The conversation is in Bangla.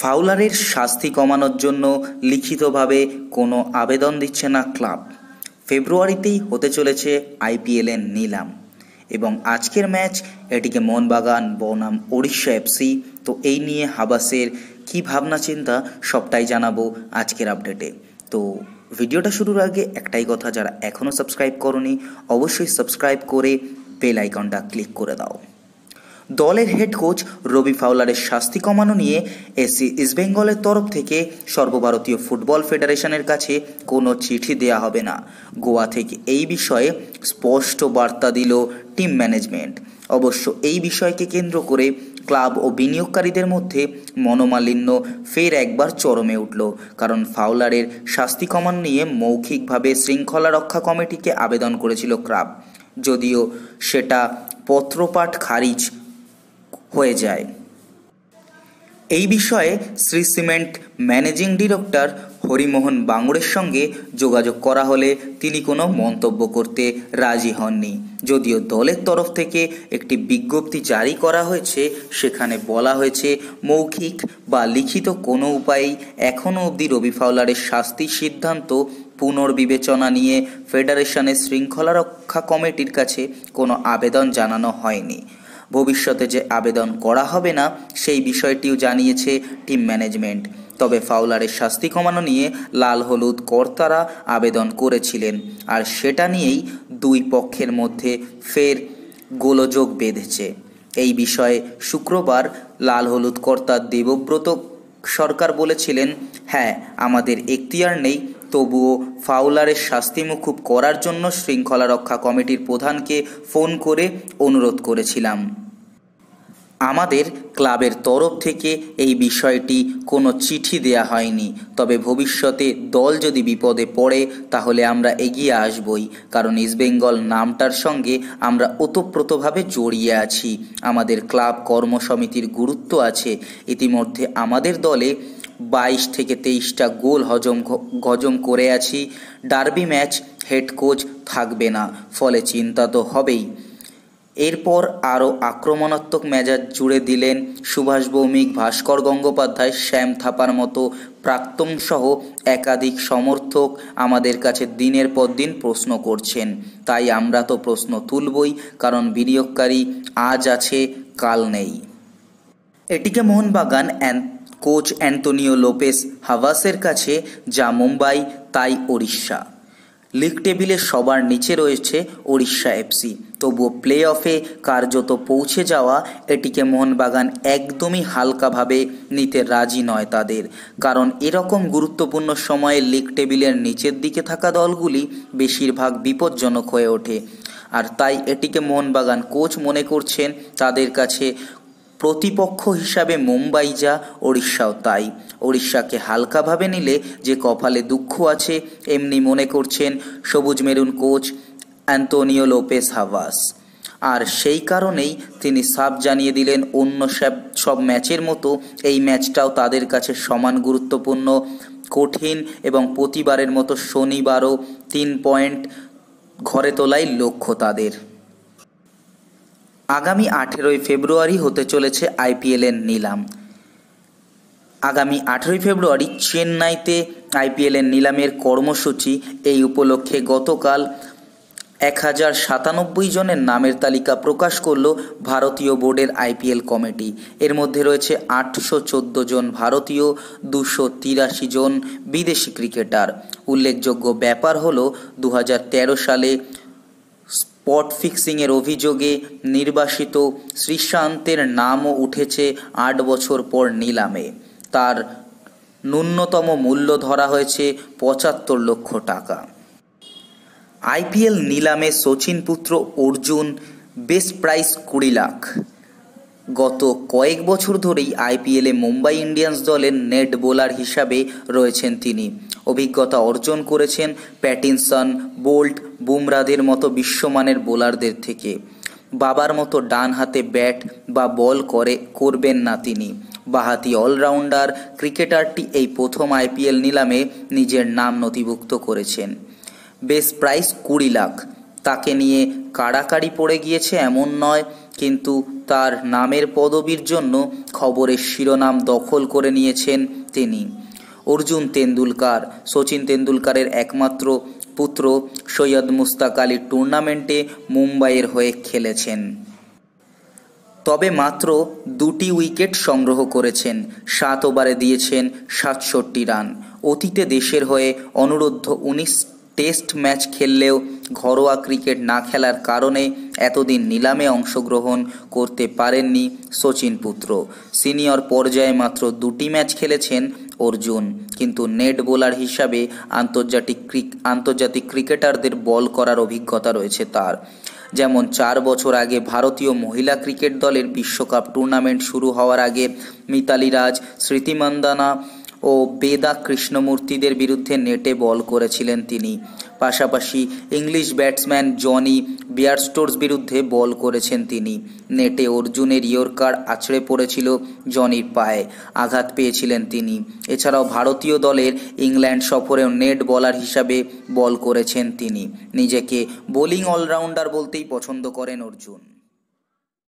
ফাউলারের শাস্তি কমানোর জন্য লিখিতভাবে কোনো আবেদন দিচ্ছে না ক্লাব। ফেব্রুয়ারিতেই হতে চলেছে আইপিএলের নিলাম। এবং আজকের ম্যাচ, এটিকে মোহনবাগান, বনাম, ওড়িশা এফসি তো এই নিয়ে হাবাসের কি ভাবনা চিন্তা সবটাই জানাব আজকের আপডেটে। তো ভিডিওটা শুরুর আগে একটাই কথা, যারা এখনও সাবস্ক্রাইব করনি, অবশ্যই সাবস্ক্রাইব করে বেল আইকনটা ক্লিক করে দাও। দলের হেড কোচ রবি ফাউলারের শাস্তি কমানো নিয়ে এসি ইস্টবেঙ্গলের তরফ থেকে সর্বভারতীয় ফুটবল ফেডারেশনের কাছে কোনো চিঠি দেয়া হবে না। গোয়া থেকে এই বিষয়ে স্পষ্ট বার্তা দিল টিম ম্যানেজমেন্ট অবশ্য এই বিষয়কে কেন্দ্র করে ক্লাব ও বিনিয়োগকারীদের মধ্যে মনোমালিন্য ফের একবার চরমে উঠল, কারণ ফাউলারের শাস্তি কমানো নিয়ে মৌখিকভাবে শৃঙ্খলা রক্ষা কমিটিকে আবেদন করেছিল ক্লাব। যদিও সেটা পত্রপাঠ খারিজ হয়ে যায়। এই বিষয়ে Shri cement managing director Harimohan বাংড়ের সঙ্গে যোগাযোগ করা হলে তিনি কোনো মন্তব্য করতে রাজি হননি। যদিও দলের তরফ থেকে একটি বিজ্ঞপ্তি জারি করা হয়েছে, সেখানে বলা হয়েছে মৌখিক বা লিখিত কোনো উপায়েই এখনও অবধি রবি ফাউলারের শাস্তির সিদ্ধান্ত, পুনর্বিবেচনা নিয়ে ফেডারেশনের শৃঙ্খলা রক্ষা কমিটির কাছে কোনো আবেদন জানানো হয়নি। ভবিষ্যতে যে আবেদন করা হবে না, সেই বিষয়টিও জানিয়েছে টিম ম্যানেজমেন্ট। তবে ফাউলারের শাস্তি কমানো নিয়ে লাল হলুদ কর্তারা আবেদন করেছিলেন, আর সেটা নিয়েই দুই পক্ষের মধ্যে ফের গোলযোগ বেঁধেছে। এই বিষয়ে শুক্রবার লাল হলুদ কর্তা দেবব্রত সরকার বলেছিলেন হ্যাঁ আমাদের এখতিয়ার নেই তবুও ফাউলারের শাস্তি মুকুব করার জন্য শৃঙ্খলা রক্ষা কমিটির প্রধানকে ফোন করে অনুরোধ করেছিলাম। আমাদের ক্লাবের তরফ থেকে এই বিষয়টি কোনো চিঠি দেয়া হয়নি। তবে ভবিষ্যতে দল যদি বিপদে পড়ে, তাহলে আমরা এগিয়ে আসবই। কারণ ইস্টবেঙ্গল নামটার সঙ্গে আমরা ওতপ্রোতভাবে জড়িয়ে আছি। আমাদের ক্লাব কর্মসমিতির গুরুত্ব আছে। ইতিমধ্যে আমাদের দলে বাইশ থেকে তেইশটা গোল হজম হজম করে আছি। ডার্বি ম্যাচ হেড কোচ থাকবে না, ফলে চিন্তা তো হবেই। এরপর আরও আক্রমণাত্মক মেজাজ জুড়ে দিলেন সুভাষ ভৌমিক, ভাস্কর গঙ্গোপাধ্যায়, শ্যাম থাপার মতো প্রাক্তন সহ একাধিক সমর্থক আমাদের কাছে দিনের পর দিন প্রশ্ন করছেন। তাই আমরা তো প্রশ্ন তুলবই, কারণ বিনিয়োগকারী আজ আছে, কাল নেই। ATK Mohun Bagan coach Antonio Lopez হাভাসের কাছে যা মুম্বাই, তাই ওড়িশা। লিগ টেবিলে সবার নিচে রয়েছে ওড়িশা এফসি তবুও প্লে অফে কার্যত পৌঁছে যাওয়া এটিকে মোহনবাগান একদমই হালকাভাবে নিতে রাজি নয় তাদের। কারণ এরকম গুরুত্বপূর্ণ সময়ে লিগ টেবিলের নিচের দিকে থাকা দলগুলি বেশিরভাগ বিপজ্জনক হয়ে ওঠে। আর তাই এটিকে মোহনবাগান কোচ মনে করছেন তাদের কাছে প্রতিপক্ষ হিসাবে মুম্বাই যা ওড়িশাও তাই। ওড়িশাকে হালকাভাবে নিলে যে কপালে দুঃখ আছে, এমনি মনে করছেন সবুজ maroon coach Antonio Lopez Habas. আর সেই কারণেই তিনি সাফ জানিয়ে দিলেন, অন্য সব সব ম্যাচের মতো এই ম্যাচটাও তাদের কাছে সমান গুরুত্বপূর্ণ, কঠিন এবং প্রতিবারের মতো শনিবারও তিন পয়েন্ট ঘরে তোলাই লক্ষ্য তাদের। আগামী আঠেরোই ফেব্রুয়ারি হতে চলেছে আইপিএলের নিলাম। আগামী আঠেরোই ফেব্রুয়ারি চেন্নাইতে আইপিএলের নিলামের কর্মসূচি। এই উপলক্ষে গতকাল এক হাজার সাতানব্বই জনের নামের তালিকা প্রকাশ করল ভারতীয় বোর্ডের আইপিএল কমিটি। এর মধ্যে রয়েছে আটশো চোদ্দ জন ভারতীয়, দুশো তিরাশি জন বিদেশি ক্রিকেটার। উল্লেখযোগ্য ব্যাপার হলো দু সালে স্পট ফিক্সিংয়ের অভিযোগে নির্বাসিত শ্রীশান্তের নামও উঠেছে আট বছর পর নিলামে। তার ন্যূনতম মূল্য ধরা হয়েছে পঁচাত্তর লক্ষ টাকা। আইপিএল নিলামে সচিন পুত্র অর্জুন, বেস প্রাইস কুড়ি লাখ। গত কয়েক বছর ধরেই আইপিএলে মুম্বাই ইন্ডিয়ান্স দলের নেট বোলার হিসাবে রয়েছেন তিনি। অভিজ্ঞতা অর্জন করেছেন প্যাটিনসন, বোল্ট, বুমরাদের মতো বিশ্বমানের বোলারদের থেকে। বাবার মতো ডান হাতে ব্যাট বা বল করে, করবেন না তিনি। বাহাতি অলরাউন্ডার, ক্রিকেটারটি এই প্রথম আইপিএল নিলামে নিজের নাম নথিভুক্ত করেছেন। বেস প্রাইস কুড়ি লাখ। তাকে নিয়ে কাড়াকাড়ি পড়ে গিয়েছে এমন নয় কিন্তু তার নামের পদবীর জন্য খবরের শিরোনাম দখল করে নিয়েছেন তিনি। অর্জুন তেন্ডুলকার, সচিন তেন্ডুলকারের একমাত্র পুত্র সৈয়দ মুস্তাক আলী টুর্নামেন্টে মুম্বাইয়ের হয়ে খেলেছেন। তবে মাত্র দুটি উইকেট সংগ্রহ করেছেন, সাত ওভারে দিয়েছেন সাতষট্টি রান। অতীতে দেশের হয়ে অনুরোধ উনিশ টেস্ট ম্যাচ খেললেও ঘরোয়া ক্রিকেট না খেলার কারণে এতদিন নিলামে অংশগ্রহণ করতে পারেননি সচিন পুত্র। সিনিয়র পর্যায়ে মাত্র দুটি ম্যাচ খেলেছেন অর্জুন, কিন্তু নেট বোলার হিসাবে আন্তর্জাতিক ক্রিক আন্তর্জাতিক ক্রিকেটারদের বল করার অভিজ্ঞতা রয়েছে তার। যেমন চার বছর আগে ভারতীয় মহিলা ক্রিকেট দলের বিশ্বকাপ টুর্নামেন্ট শুরু হওয়ার আগে মিতালি রাজ, স্মৃতি মান্দানা ও বেদা কৃষ্ণমূর্তিদের বিরুদ্ধে নেটে বল করেছিলেন তিনি। পাশাপাশি ইংলিশ ব্যাটসম্যান জনি বিয়ারস্টোর্স বিরুদ্ধে বল করেছেন তিনি। নেটে অর্জুনের ইয়র্কার আছড়ে পড়েছিল জনির পায়ে। আঘাত পেয়েছিলেন তিনি। এছাড়াও ভারতীয় দলের ইংল্যান্ড সফরেও নেট বলার হিসাবে বল করেছেন তিনি। নিজেকে বোলিং অলরাউন্ডার বলতেই পছন্দ করেন অর্জুন।